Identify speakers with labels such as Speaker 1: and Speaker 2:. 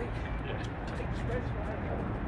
Speaker 1: Express week. Yeah.